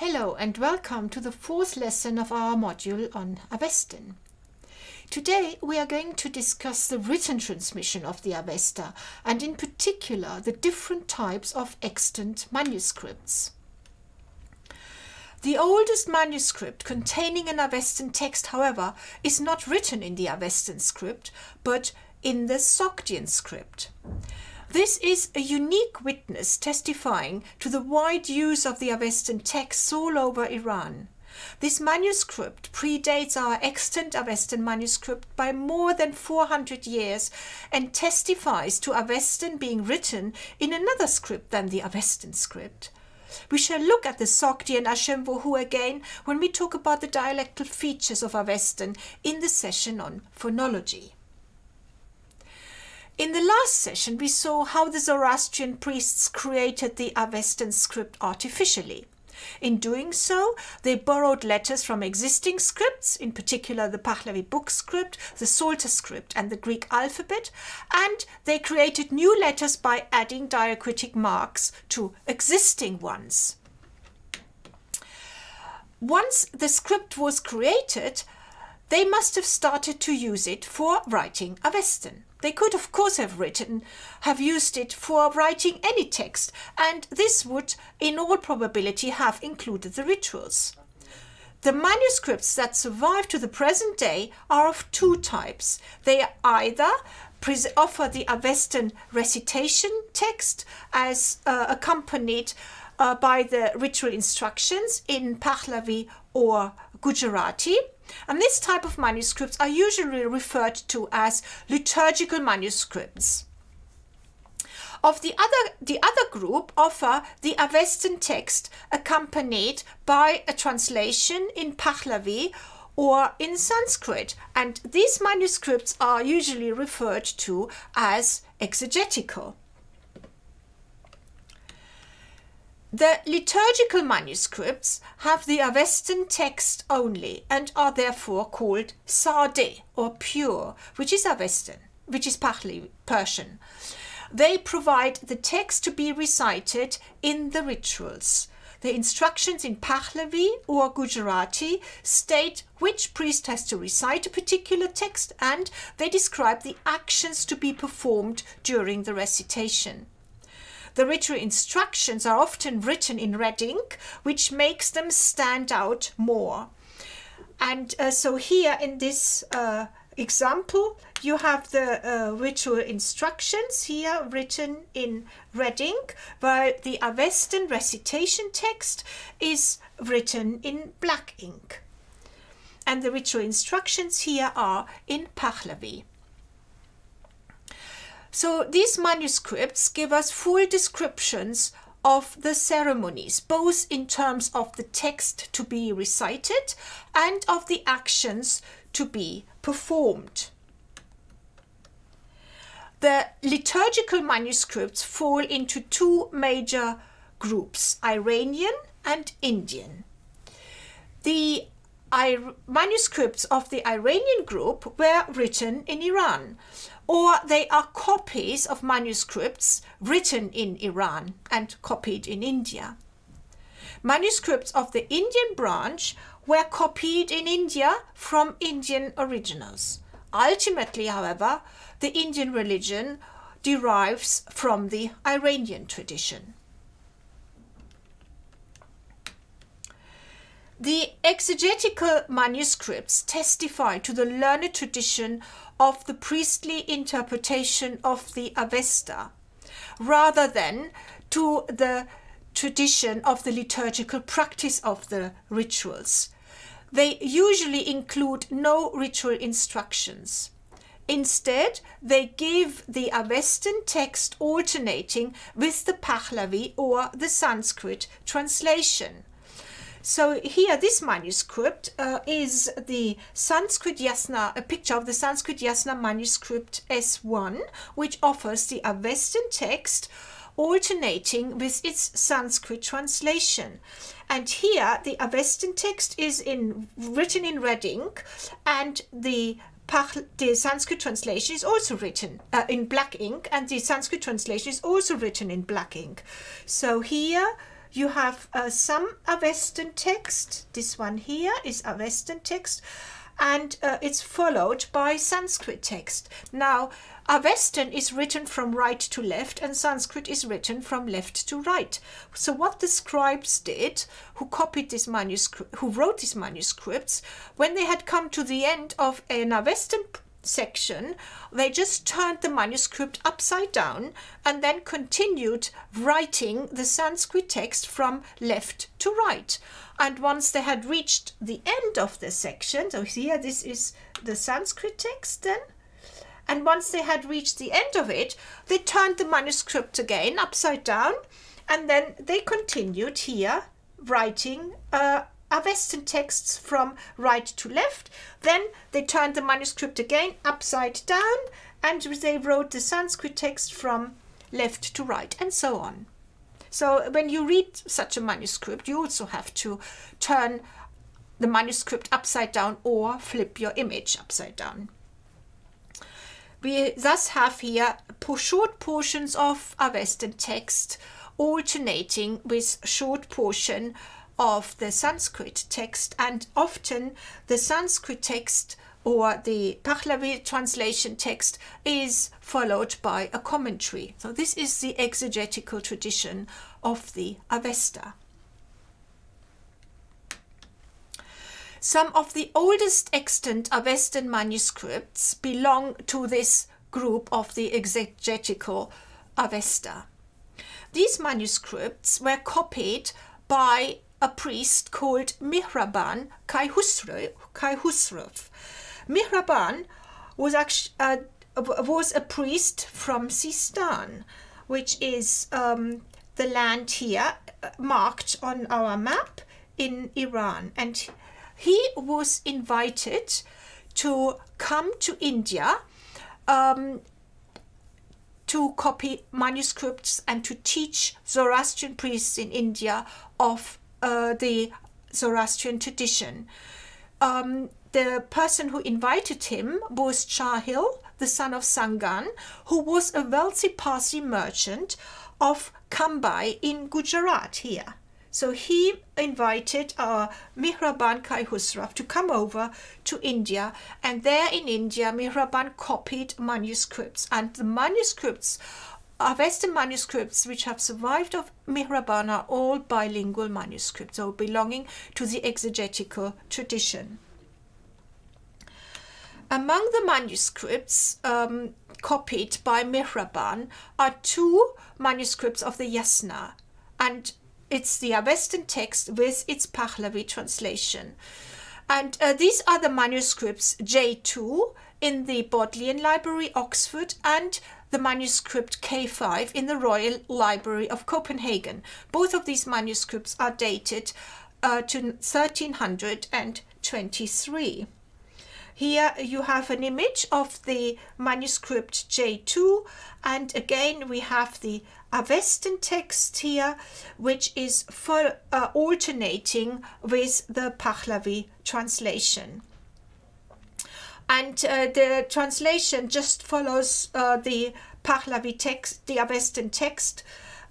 Hello and welcome to the fourth lesson of our module on Avestan. Today we are going to discuss the written transmission of the Avesta and in particular the different types of extant manuscripts. The oldest manuscript containing an Avestan text, however, is not written in the Avestan script but in the Sogdian script. This is a unique witness testifying to the wide use of the Avestan texts all over Iran. This manuscript predates our extant Avestan manuscript by more than 400 years and testifies to Avestan being written in another script than the Avestan script. We shall look at the Sogdian Ashemvohu again when we talk about the dialectal features of Avestan in the session on phonology. In the last session, we saw how the Zoroastrian priests created the Avestan script artificially. In doing so, they borrowed letters from existing scripts, in particular the Pahlavi book script, the Psalter script, and the Greek alphabet, and they created new letters by adding diacritic marks to existing ones. Once the script was created, they must have started to use it for writing Avestan. They could, of course, have written, have used it for writing any text, and this would, in all probability, have included the rituals. The manuscripts that survive to the present day are of two types. They either offer the Avestan recitation text as uh, accompanied uh, by the ritual instructions in Pahlavi or Gujarati, and this type of manuscripts are usually referred to as liturgical manuscripts. Of the other, the other group offer the Avestan text accompanied by a translation in Pahlavi or in Sanskrit, and these manuscripts are usually referred to as exegetical. The liturgical manuscripts have the Avestan text only and are therefore called Sade or pure, which is Avestan, which is Pahli, Persian. They provide the text to be recited in the rituals. The instructions in Pahlavi or Gujarati state which priest has to recite a particular text and they describe the actions to be performed during the recitation. The ritual instructions are often written in red ink, which makes them stand out more. And uh, so here in this uh, example, you have the uh, ritual instructions here written in red ink, while the Avestan recitation text is written in black ink. And the ritual instructions here are in Pahlavi. So these manuscripts give us full descriptions of the ceremonies, both in terms of the text to be recited and of the actions to be performed. The liturgical manuscripts fall into two major groups, Iranian and Indian. The manuscripts of the Iranian group were written in Iran, or they are copies of manuscripts written in Iran and copied in India. Manuscripts of the Indian branch were copied in India from Indian originals. Ultimately, however, the Indian religion derives from the Iranian tradition. The exegetical manuscripts testify to the learned tradition of the priestly interpretation of the Avesta, rather than to the tradition of the liturgical practice of the rituals. They usually include no ritual instructions. Instead, they give the Avestan text alternating with the Pahlavi or the Sanskrit translation. So here, this manuscript uh, is the Sanskrit Yasna, a picture of the Sanskrit Yasna manuscript S1, which offers the Avestan text alternating with its Sanskrit translation. And here, the Avestan text is in written in red ink, and the the Sanskrit translation is also written uh, in black ink, and the Sanskrit translation is also written in black ink. So here you have uh, some Avestan text. This one here is Avestan text, and uh, it's followed by Sanskrit text. Now, Avestan is written from right to left, and Sanskrit is written from left to right. So, what the scribes did, who copied this manuscript, who wrote these manuscripts, when they had come to the end of an Avestan section, they just turned the manuscript upside down and then continued writing the Sanskrit text from left to right. And once they had reached the end of the section, so here this is the Sanskrit text then, and once they had reached the end of it, they turned the manuscript again upside down and then they continued here writing uh, Avestan texts from right to left. Then they turned the manuscript again upside down and they wrote the Sanskrit text from left to right and so on. So when you read such a manuscript, you also have to turn the manuscript upside down or flip your image upside down. We thus have here short portions of Avestan text alternating with short portion of the Sanskrit text, and often the Sanskrit text or the Pahlavi translation text is followed by a commentary. So this is the exegetical tradition of the Avesta. Some of the oldest extant Avestan manuscripts belong to this group of the exegetical Avesta. These manuscripts were copied by a priest called Mihraban Kai Khusrav. Mihraban was actually uh, was a priest from Sistan, which is um, the land here uh, marked on our map in Iran, and he was invited to come to India um, to copy manuscripts and to teach Zoroastrian priests in India of uh, the Zoroastrian tradition. Um, the person who invited him was Chahil, the son of Sangan, who was a wealthy Parsi merchant of Kambai in Gujarat here. So he invited uh, Mihraban Kai Khusrav to come over to India, and there in India, Mihraban copied manuscripts, and the manuscripts Avestan manuscripts which have survived of Mihraban are all bilingual manuscripts, so belonging to the exegetical tradition. Among the manuscripts um, copied by Mihraban are two manuscripts of the Yasna, and it's the Avestan text with its Pahlavi translation. And uh, these are the manuscripts J2 in the Bodleian Library, Oxford, and the manuscript K5 in the Royal Library of Copenhagen. Both of these manuscripts are dated uh, to 1323. Here you have an image of the manuscript J2 and again we have the Avestan text here which is for, uh, alternating with the Pahlavi translation and uh, the translation just follows uh, the Pahlavi text, the Avestan text,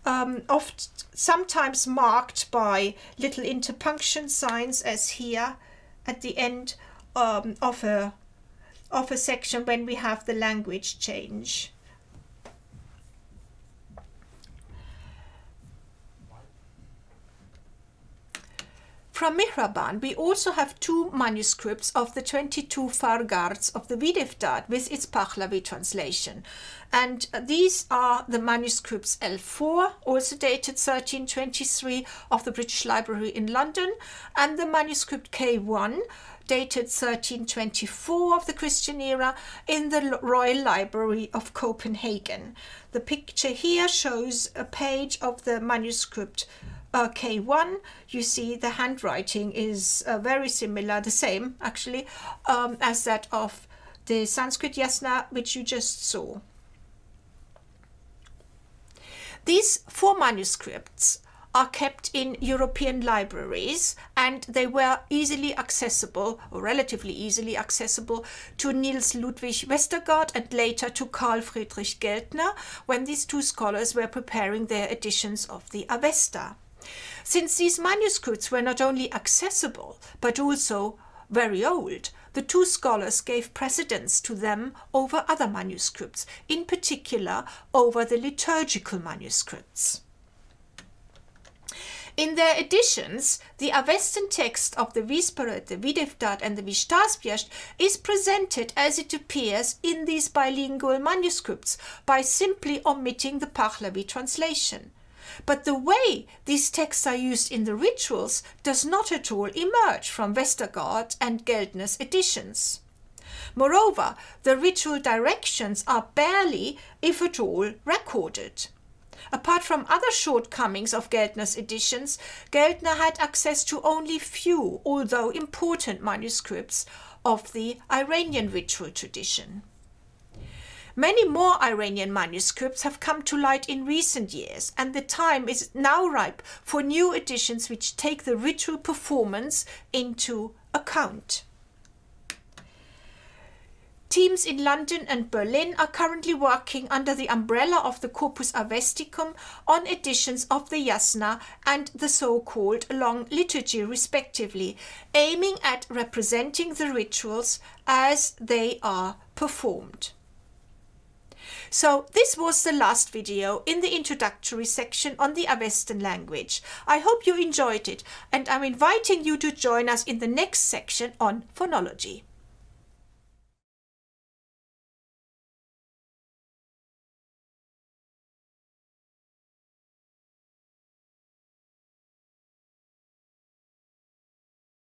um, oft sometimes marked by little interpunction signs, as here at the end um, of a of a section when we have the language change. From Mihraban, we also have two manuscripts of the 22 Fargards of the Videvdat with its Pahlavi translation. And uh, these are the manuscripts L4, also dated 1323 of the British Library in London, and the manuscript K1, dated 1324 of the Christian era in the Royal Library of Copenhagen. The picture here shows a page of the manuscript uh, K1, you see the handwriting is uh, very similar, the same actually, um, as that of the Sanskrit Yasna, which you just saw. These four manuscripts are kept in European libraries and they were easily accessible, or relatively easily accessible, to Niels Ludwig Westergaard and later to Carl Friedrich Geldner when these two scholars were preparing their editions of the Avesta. Since these manuscripts were not only accessible, but also very old, the two scholars gave precedence to them over other manuscripts, in particular over the liturgical manuscripts. In their editions, the Avestan text of the Visperad, the Videvdat, and the Vishtasp Yasht is presented as it appears in these bilingual manuscripts by simply omitting the Pahlavi translation. But the way these texts are used in the rituals does not at all emerge from Westergaard and Geldner's editions. Moreover, the ritual directions are barely, if at all, recorded. Apart from other shortcomings of Geldner's editions, Geldner had access to only few, although important manuscripts of the Iranian ritual tradition. Many more Iranian manuscripts have come to light in recent years, and the time is now ripe for new editions which take the ritual performance into account. Teams in London and Berlin are currently working under the umbrella of the Corpus Avesticum on editions of the Yasna and the so-called Long Liturgy respectively, aiming at representing the rituals as they are performed. So this was the last video in the introductory section on the Avestan language. I hope you enjoyed it and I'm inviting you to join us in the next section on phonology.